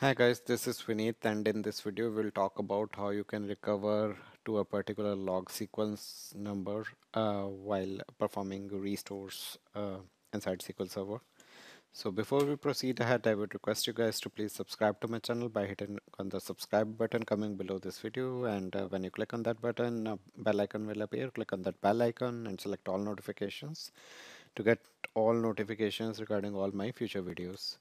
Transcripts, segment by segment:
Hi guys, this is Vineet and in this video we'll talk about how you can recover to a particular log sequence number uh, while performing restores uh, inside SQL Server. So before we proceed ahead, I would request you guys to please subscribe to my channel by hitting on the subscribe button coming below this video and uh, when you click on that button, a bell icon will appear. Click on that bell icon and select all notifications to get all notifications regarding all my future videos.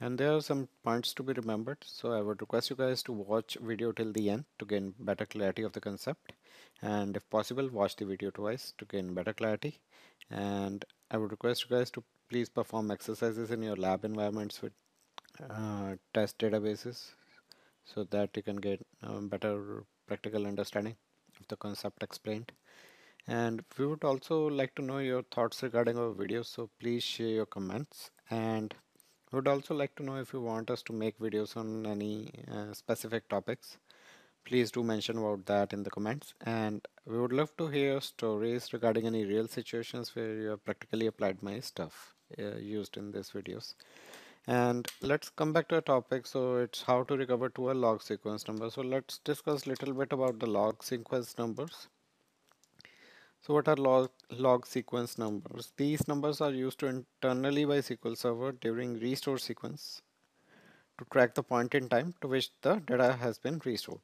And there are some points to be remembered. So I would request you guys to watch video till the end to gain better clarity of the concept. And if possible, watch the video twice to gain better clarity. And I would request you guys to please perform exercises in your lab environments with uh, test databases so that you can get um, better practical understanding of the concept explained. And we would also like to know your thoughts regarding our videos. So please share your comments and would also like to know if you want us to make videos on any uh, specific topics. Please do mention about that in the comments. And we would love to hear stories regarding any real situations where you have practically applied my stuff uh, used in these videos. And let's come back to a topic. So it's how to recover to a log sequence number. So let's discuss a little bit about the log sequence numbers. So what are log, log sequence numbers? These numbers are used internally by SQL Server during restore sequence to track the point in time to which the data has been restored.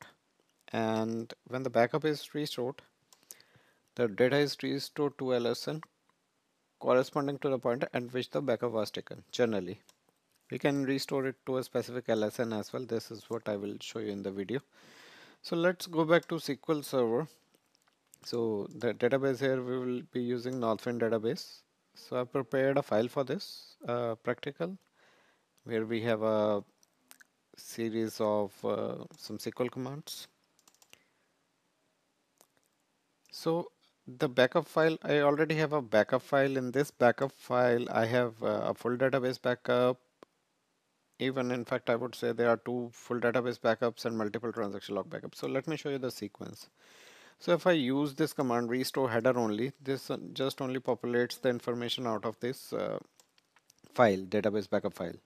And when the backup is restored, the data is restored to LSN corresponding to the point at which the backup was taken generally. We can restore it to a specific LSN as well. This is what I will show you in the video. So let's go back to SQL Server so the database here we will be using Northwind database. So I prepared a file for this uh, practical where we have a series of uh, some SQL commands. So the backup file, I already have a backup file. In this backup file, I have uh, a full database backup. Even in fact, I would say there are two full database backups and multiple transaction log backups. So let me show you the sequence. So if I use this command restore header only, this uh, just only populates the information out of this uh, file, database backup file.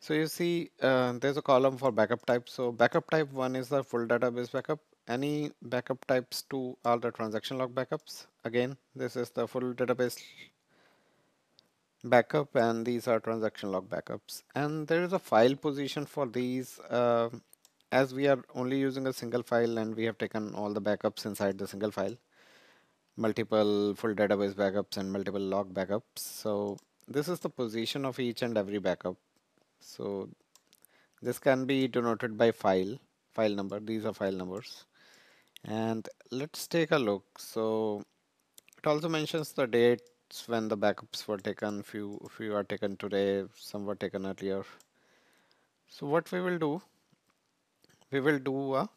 So you see uh, there's a column for backup type. So backup type one is the full database backup. Any backup types two are the transaction log backups. Again, this is the full database backup and these are transaction log backups. And there is a file position for these uh, as we are only using a single file and we have taken all the backups inside the single file multiple full database backups and multiple log backups. So this is the position of each and every backup. So this can be denoted by file file number. These are file numbers. And let's take a look. So it also mentions the dates when the backups were taken few few are taken today some were taken earlier. So what we will do we will do a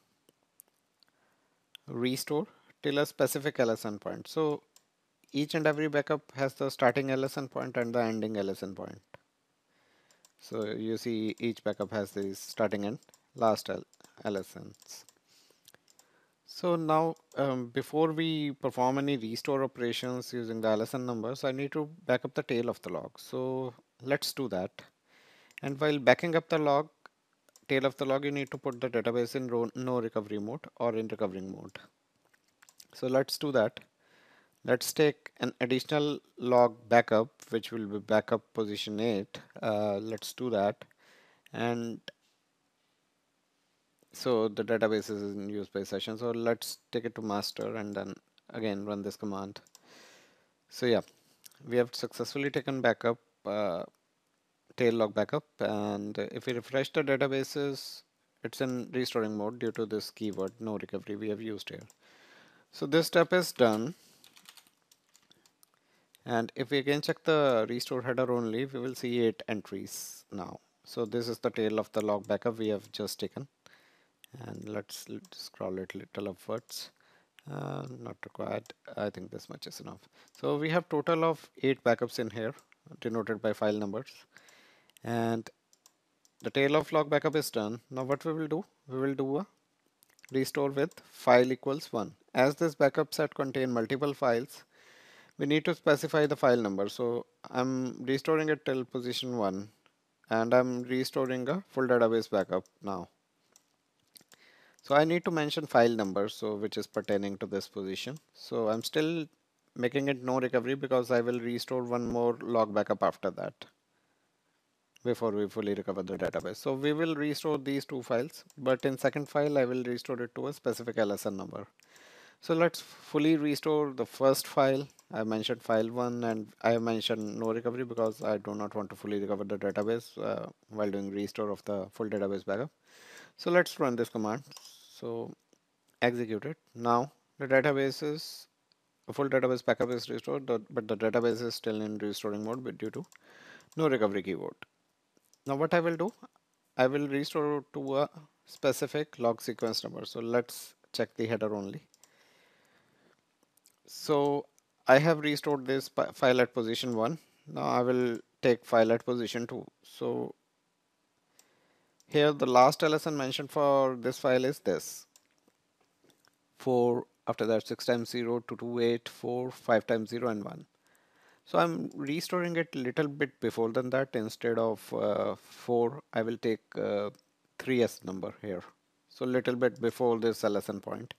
restore till a specific LSN point. So each and every backup has the starting LSN point and the ending LSN point. So you see each backup has the starting and last L LSNs. So now um, before we perform any restore operations using the LSN numbers, I need to back up the tail of the log. So let's do that. And while backing up the log, tail of the log, you need to put the database in no recovery mode or in recovering mode. So let's do that. Let's take an additional log backup, which will be backup position 8. Uh, let's do that. And so the database is in use by session. So let's take it to master and then again run this command. So yeah, we have successfully taken backup. Uh, tail log backup and if we refresh the databases it's in restoring mode due to this keyword no recovery we have used here. So this step is done. And if we again check the restore header only we will see eight entries now. So this is the tail of the log backup we have just taken. And let's, let's scroll it little upwards. Uh, not required. I think this much is enough. So we have total of eight backups in here denoted by file numbers and the tail of log backup is done. Now what we will do? We will do a restore with file equals 1. As this backup set contain multiple files, we need to specify the file number. So I'm restoring it till position 1 and I'm restoring a full database backup now. So I need to mention file number, so which is pertaining to this position. So I'm still making it no recovery because I will restore one more log backup after that before we fully recover the database. So we will restore these two files, but in second file, I will restore it to a specific LSN number. So let's fully restore the first file. I mentioned file one and I mentioned no recovery because I do not want to fully recover the database uh, while doing restore of the full database backup. So let's run this command. So execute it. Now the database is a full database backup is restored, but the database is still in restoring mode due to no recovery keyword. Now what I will do, I will restore to a specific log sequence number. So let's check the header only. So I have restored this file at position 1. Now I will take file at position 2. So here the last LSN mentioned for this file is this. 4 after that 6 times 0 to 2 8 4 5 times 0 and 1. So I'm restoring it little bit before than that instead of uh, 4 I will take uh, 3s number here. So a little bit before this LSN point.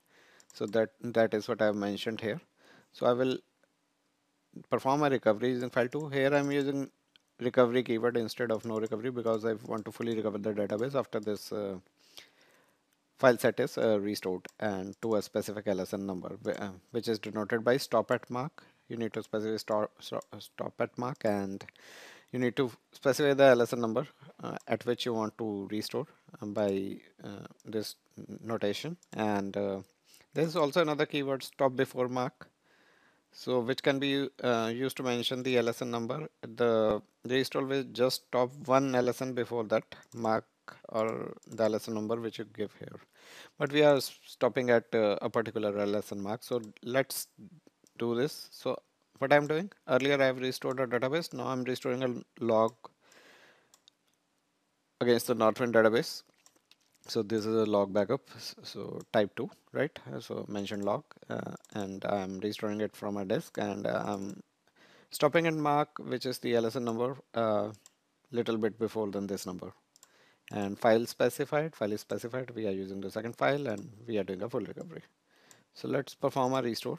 So that that is what I've mentioned here. So I will perform a recovery using file 2. Here I'm using recovery keyword instead of no recovery because I want to fully recover the database after this uh, file set is uh, restored and to a specific LSN number uh, which is denoted by stop at mark you need to specify stop, stop at mark and you need to specify the LSN number uh, at which you want to restore uh, by uh, this notation. And uh, there is also another keyword stop before mark. So which can be uh, used to mention the LSN number. The restore will just stop one LSN before that mark or the LSN number which you give here. But we are stopping at uh, a particular LSN mark. So let's do this. So what I'm doing earlier I have restored a database. Now I'm restoring a log against the Northwind database. So this is a log backup. So type 2, right? So mention log uh, and I'm restoring it from a disk and uh, I'm stopping at mark which is the LSN number uh, little bit before than this number and file specified file is specified we are using the second file and we are doing a full recovery so let's perform a restore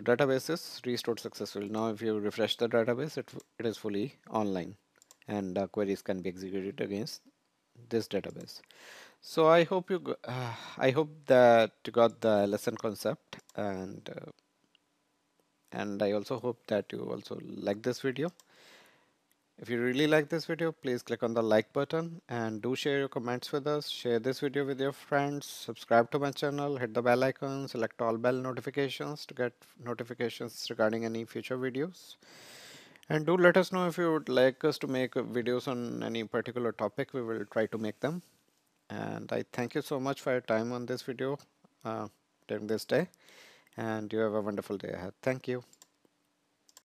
database is restored successfully. Now if you refresh the database, it, it is fully online and uh, queries can be executed against this database. So I hope you uh, I hope that you got the lesson concept and uh, and I also hope that you also like this video. If you really like this video, please click on the like button and do share your comments with us. Share this video with your friends. Subscribe to my channel. Hit the bell icon. Select all bell notifications to get notifications regarding any future videos. And do let us know if you would like us to make videos on any particular topic. We will try to make them. And I thank you so much for your time on this video uh, during this day. And you have a wonderful day ahead. Thank you.